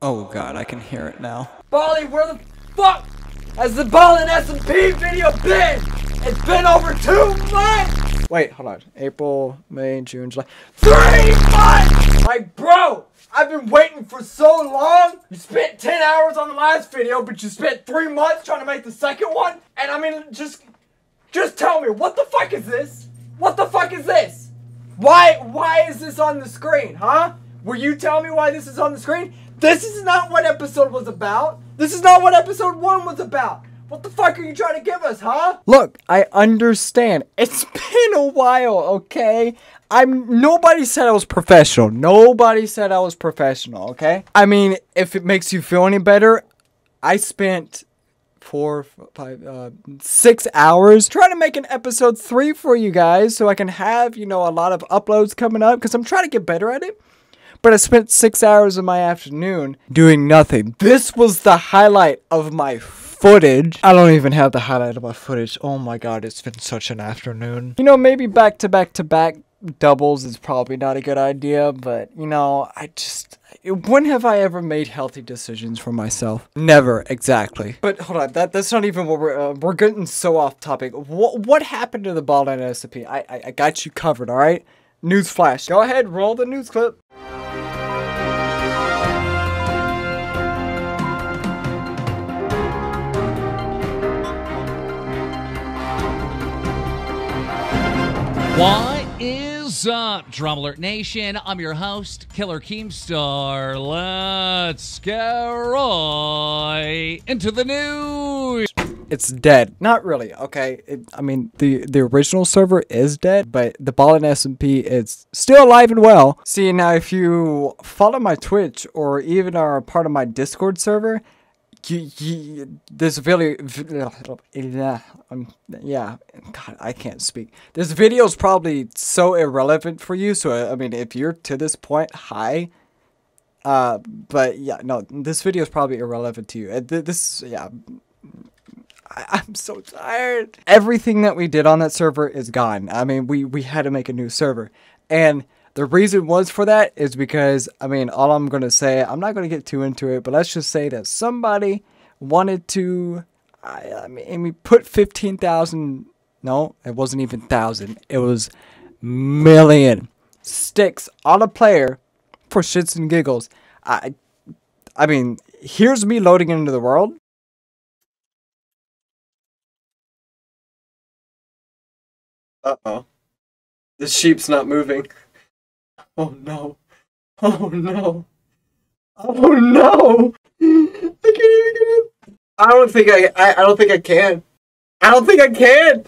Oh god, I can hear it now. Bali, where the fuck has the Ballin SMP video been? It's been over two months! Wait, hold on. April, May, June, July. Three months! Like, bro, I've been waiting for so long. You spent 10 hours on the last video, but you spent three months trying to make the second one? And I mean, just, just tell me, what the fuck is this? What the fuck is this? Why, why is this on the screen, huh? Will you tell me why this is on the screen? This is not what episode was about. This is not what episode one was about. What the fuck are you trying to give us, huh? Look, I understand. It's been a while, okay? I'm nobody said I was professional. Nobody said I was professional, okay? I mean, if it makes you feel any better, I spent four, five, uh, six hours trying to make an episode three for you guys so I can have, you know, a lot of uploads coming up because I'm trying to get better at it but I spent six hours of my afternoon doing nothing. This was the highlight of my footage. I don't even have the highlight of my footage. Oh my god, it's been such an afternoon. You know, maybe back to back to back doubles is probably not a good idea, but you know, I just when have I ever made healthy decisions for myself? Never, exactly. But hold on, that that's not even what we're uh, we're getting so off topic. What what happened to the Ballin SMP? I, I I got you covered. All right. News flash. Go ahead, roll the news clip. What is up, DramaAlert Nation? I'm your host, Killer Keemstar. Let's get right into the news. It's dead. Not really. Okay. It, I mean, the the original server is dead, but the Ballin SMP is still alive and well. See now, if you follow my Twitch or even are part of my Discord server, you, you, this video, yeah, um, yeah, God, I can't speak. This video is probably so irrelevant for you. So I mean, if you're to this point, hi. Uh, but yeah, no, this video is probably irrelevant to you. Uh, this, yeah, I, am so tired. Everything that we did on that server is gone. I mean, we we had to make a new server, and the reason was for that is because, I mean, all I'm going to say, I'm not going to get too into it, but let's just say that somebody wanted to, I, I mean, we put 15,000, no, it wasn't even thousand, it was million sticks on a player for shits and giggles. I, I mean, here's me loading into the world. Uh oh. This sheep's not moving. Oh no. Oh no. Oh no. I can't even get it. I don't think I, I I don't think I can. I don't think I can.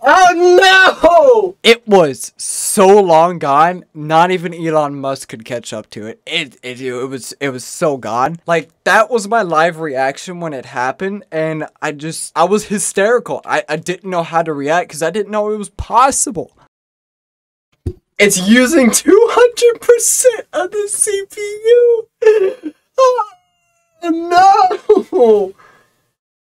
Oh no! It was so long gone, not even Elon Musk could catch up to it. It it, it was it was so gone. Like that was my live reaction when it happened and I just I was hysterical. I I didn't know how to react cuz I didn't know it was possible. It's using 200% of the CPU. Oh, ah, no.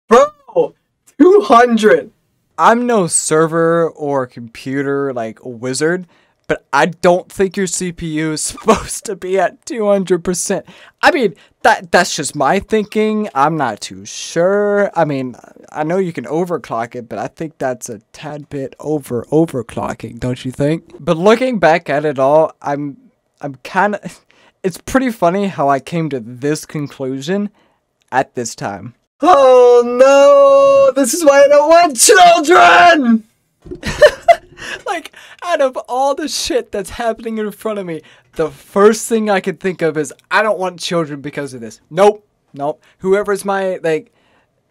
Bro, 200. I'm no server or computer like wizard, but I don't think your CPU is supposed to be at 200%. I mean, that that's just my thinking. I'm not too sure. I mean, I know you can overclock it, but I think that's a tad bit over overclocking, don't you think? But looking back at it all, I'm I'm kind of it's pretty funny how I came to this conclusion at this time. Oh no! This is why I don't want children! like, out of all the shit that's happening in front of me, the first thing I could think of is I don't want children because of this. Nope. Nope. Whoever's my, like,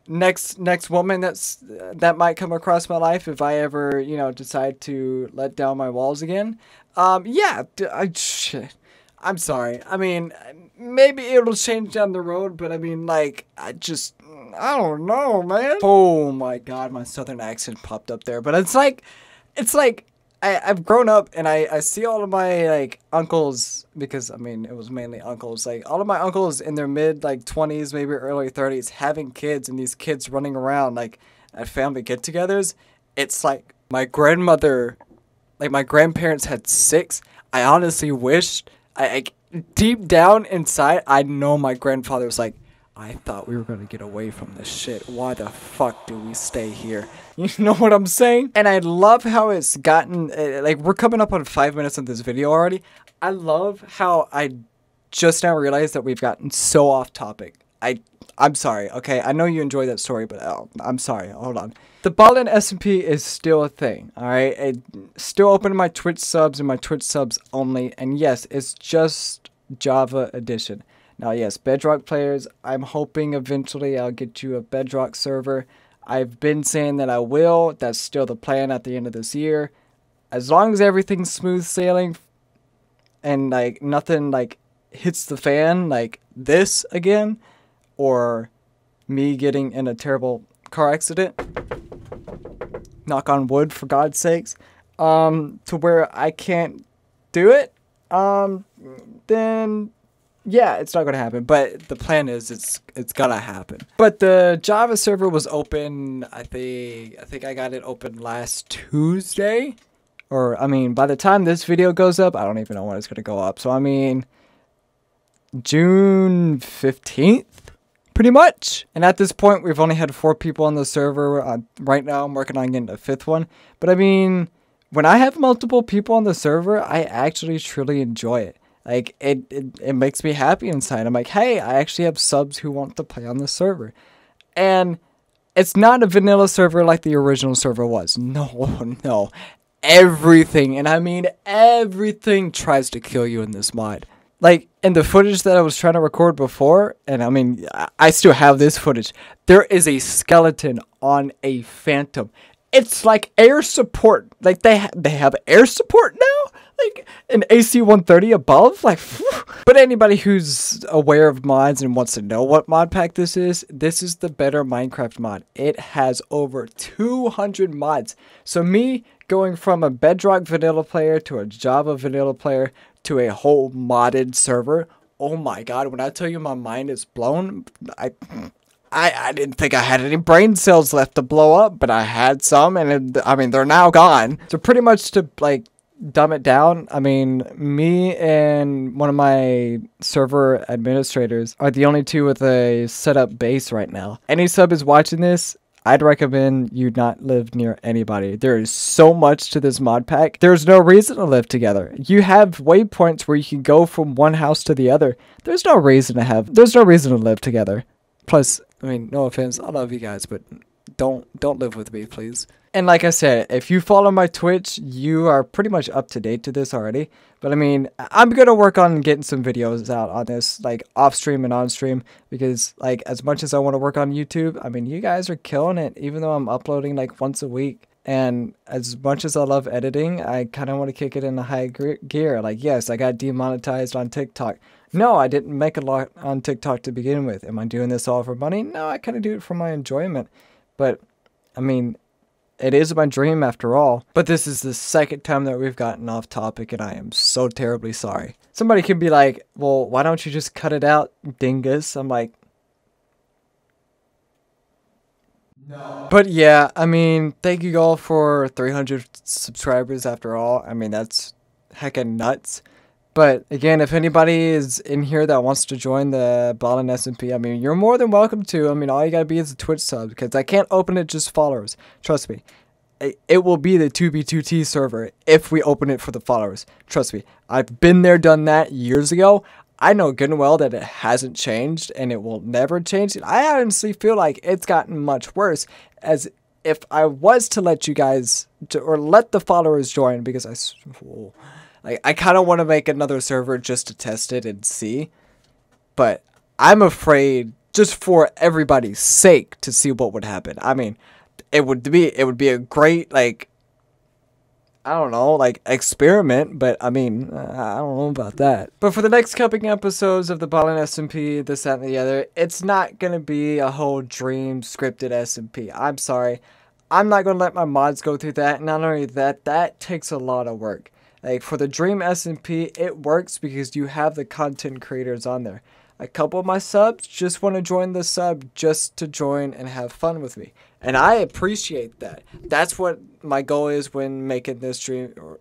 next next woman that's that might come across my life if I ever you know decide to let down my walls again. Um, yeah, I, shit. I'm sorry. I mean, maybe it'll change down the road, but I mean, like, I just I don't know, man. Oh my god, my southern accent popped up there, but it's like it's like I, I've grown up and I, I see all of my like uncles because I mean it was mainly uncles like all of my uncles in their mid like 20s maybe early 30s having kids and these kids running around like at family get-togethers it's like my grandmother like my grandparents had six. I honestly wished I, I deep down inside, I know my grandfather was like, I thought we were gonna get away from this shit. Why the fuck do we stay here? You know what I'm saying? And I love how it's gotten, uh, like, we're coming up on five minutes of this video already. I love how I just now realized that we've gotten so off topic. I, I'm sorry, okay? I know you enjoy that story, but oh, I'm sorry. Hold on. The Ballin SMP is still a thing, alright? It still open to my Twitch subs and my Twitch subs only. And yes, it's just Java Edition. Now, yes, Bedrock players, I'm hoping eventually I'll get you a Bedrock server. I've been saying that I will. That's still the plan at the end of this year. As long as everything's smooth sailing and like nothing like hits the fan like this again or me getting in a terrible car accident. Knock on wood for God's sakes. Um to where I can't do it. Um then yeah, it's not gonna happen. But the plan is it's it's gonna happen. But the Java server was open. I think I think I got it open last Tuesday, or I mean, by the time this video goes up, I don't even know when it's gonna go up. So I mean, June fifteenth, pretty much. And at this point, we've only had four people on the server. Uh, right now, I'm working on getting a fifth one. But I mean, when I have multiple people on the server, I actually truly enjoy it like it, it it makes me happy inside. I'm like, hey, I actually have subs who want to play on the server. And it's not a vanilla server like the original server was. No, no. Everything, and I mean everything tries to kill you in this mod. Like in the footage that I was trying to record before, and I mean I still have this footage. There is a skeleton on a phantom. It's like air support. Like they ha- they have air support now like an AC 130 above. Like, but anybody who's aware of mods and wants to know what mod pack this is, this is the better Minecraft mod. It has over 200 mods. So me going from a Bedrock vanilla player to a Java vanilla player to a whole modded server. Oh my god, when I tell you my mind is blown, I I, I didn't think I had any brain cells left to blow up, but I had some, and it, I mean they're now gone. So pretty much to like dumb it down, I mean, me and one of my server administrators are the only two with a set up base right now. Any sub is watching this, I'd recommend you not live near anybody. There is so much to this mod pack. There's no reason to live together. You have waypoints where you can go from one house to the other. There's no reason to have, there's no reason to live together. Plus, I mean, no offense, I love you guys, but don't, don't live with me, please. And like I said, if you follow my Twitch, you are pretty much up to date to this already. But I mean, I'm gonna work on getting some videos out on this, like off stream and on stream, because like as much as I want to work on YouTube, I mean, you guys are killing it. Even though I'm uploading like once a week, and as much as I love editing, I kind of want to kick it in a high gear. Like, yes, I got demonetized on TikTok. No, I didn't make a lot on TikTok to begin with. Am I doing this all for money? No, I kind of do it for my enjoyment. But I mean, it is my dream after all. But this is the second time that we've gotten off topic and I am so terribly sorry. Somebody can be like, well, why don't you just cut it out, dingus? I'm like, no. But yeah, I mean, thank you all for 300 subscribers after all. I mean, that's heckin' nuts. But again, if anybody is in here that wants to join the Ballin SMP, I mean, you're more than welcome to. I mean, all you gotta be is a Twitch sub because I can't open it just followers. Trust me. It will be the 2B2T server if we open it for the followers. Trust me. I've been there, done that years ago. I know good and well that it hasn't changed and it will never change. I honestly feel like it's gotten much worse as if I was to let you guys or let the followers join because I. Like I kind of want to make another server just to test it and see, but I'm afraid just for everybody's sake to see what would happen. I mean, it would be it would be a great like I don't know, like experiment, but I mean, I don't know about that. But for the next coming episodes of the Ballin SMP, this, that, and the other, it's not gonna be a whole dream scripted SMP. I'm sorry. I'm not gonna let my mods go through that. Not only that, that takes a lot of work. Like for the Dream SMP, it works because you have the content creators on there. A couple of my subs just want to join the sub just to join and have fun with me. And I appreciate that. That's what my goal is when making this dream, or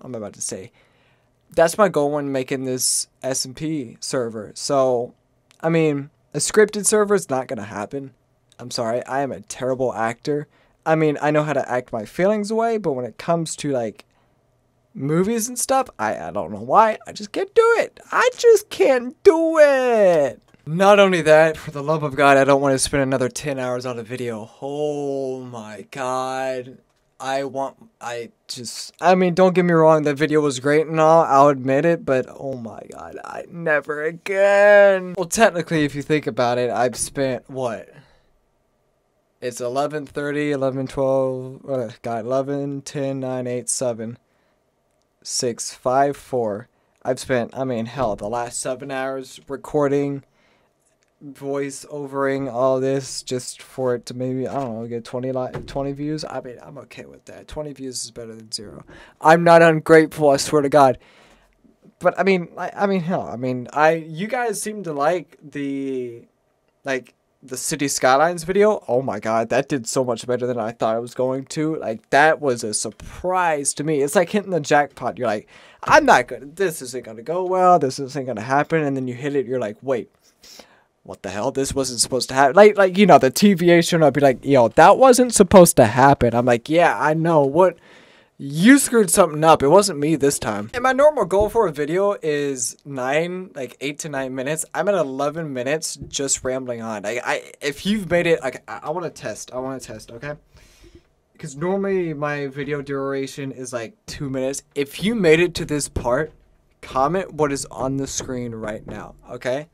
I'm about to say, that's my goal when making this SMP server. So, I mean, a scripted server is not gonna happen. I'm sorry, I am a terrible actor. I mean, I know how to act my feelings away, but when it comes to like movies and stuff, I, I don't know why. I just can't do it. I just can't do it. Not only that, for the love of God, I don't want to spend another 10 hours on a video. Oh my God. I want, I just, I mean, don't get me wrong, the video was great and all, I'll admit it, but oh my god, I never again. Well, technically, if you think about it, I've spent, what? It's 11.30, 11, 12, uh, God, 11, 10, 9, 8, 7, 6, 5, 4. I've spent, I mean, hell, the last seven hours recording voice overing all this just for it to maybe I don't know get 20 li- 20 views. I mean, I'm okay with that. 20 views is better than zero. I'm not ungrateful, I swear to God. But I mean, I, I mean, hell, I mean, I you guys seem to like the like the city skylines video. Oh my god, that did so much better than I thought it was going to. Like that was a surprise to me. It's like hitting the jackpot. You're like, I'm not good. This isn't gonna go well. This isn't gonna happen. And then you hit it. You're like, wait what the hell? This wasn't supposed to happen. Like, like you know, the TVA showing up, be like, yo, that wasn't supposed to happen. I'm like, yeah, I know. What? You screwed something up. It wasn't me this time. And my normal goal for a video is nine, like eight to nine minutes. I'm at 11 minutes just rambling on. I, I if you've made it, like, I, I want to test. I want to test, okay? Because normally my video duration is like two minutes. If you made it to this part, comment what is on the screen right now, okay?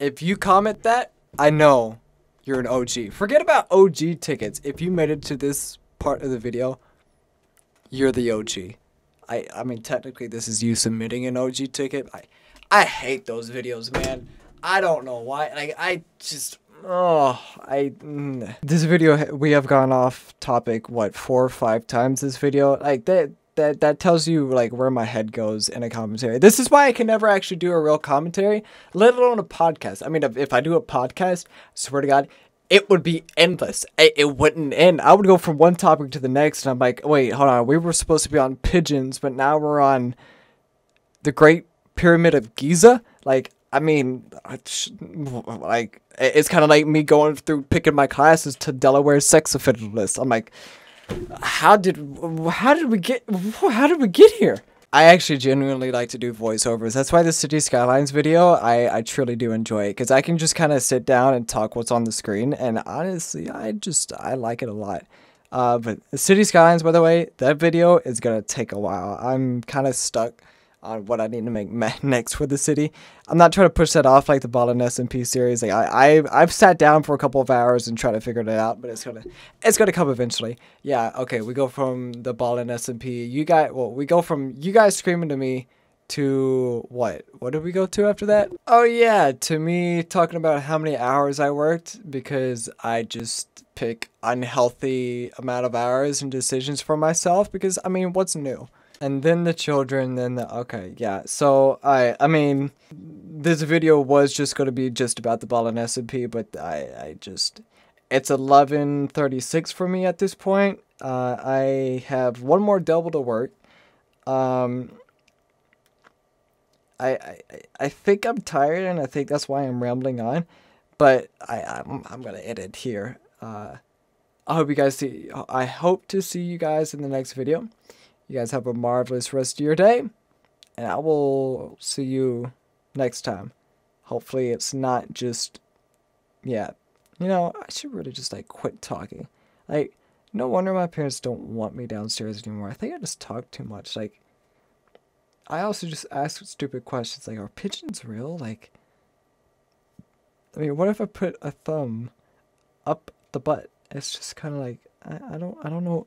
If you comment that, I know you're an OG. Forget about OG tickets. If you made it to this part of the video, you're the OG. I I mean technically this is you submitting an OG ticket. I I hate those videos, man. I don't know why. Like I just oh I mm. this video we have gone off topic what four or five times this video like that that that tells you like where my head goes in a commentary. This is why I can never actually do a real commentary, let alone a podcast. I mean, if, if I do a podcast, I swear to God, it would be endless. It, it wouldn't end. I would go from one topic to the next, and I'm like, wait, hold on. We were supposed to be on pigeons, but now we're on the Great Pyramid of Giza. Like, I mean, like it's kind of like me going through picking my classes to Delaware sex offender list. I'm like, how did how did we get how did we get here? I actually genuinely like to do voiceovers. That's why the City Skylines video, I, I truly do enjoy it because I can just kind of sit down and talk what's on the screen. And honestly, I just, I like it a lot. Uh, but City Skylines, by the way, that video is going to take a while. I'm kind of stuck on what I need to make next for the city. I'm not trying to push that off like the Ballin SMP series. Like I, I I've sat down for a couple of hours and tried to figure it out, but it's gonna it's gonna come eventually. Yeah, okay. We go from the Ballin SMP. You guys, well, we go from you guys screaming to me to what? What did we go to after that? Oh yeah, to me talking about how many hours I worked because I just pick unhealthy amount of hours and decisions for myself because I mean, what's new? And then the children then the okay yeah so i i mean this video was just going to be just about the Ballin SMP but i i just it's 11:36 for me at this point uh, i have one more double to work um I, I I think I'm tired and I think that's why I'm rambling on, but I I'm, I'm gonna edit here. Uh, I hope you guys see. I hope to see you guys in the next video. You guys have a marvelous rest of your day, and I will see you next time. Hopefully, it's not just, yeah, you know, I should really just like quit talking. Like, no wonder my parents don't want me downstairs anymore. I think I just talk too much. Like, I also just ask stupid questions like, are pigeons real? Like, I mean, what if I put a thumb up the butt? It's just kind of like, I, I don't, I don't know.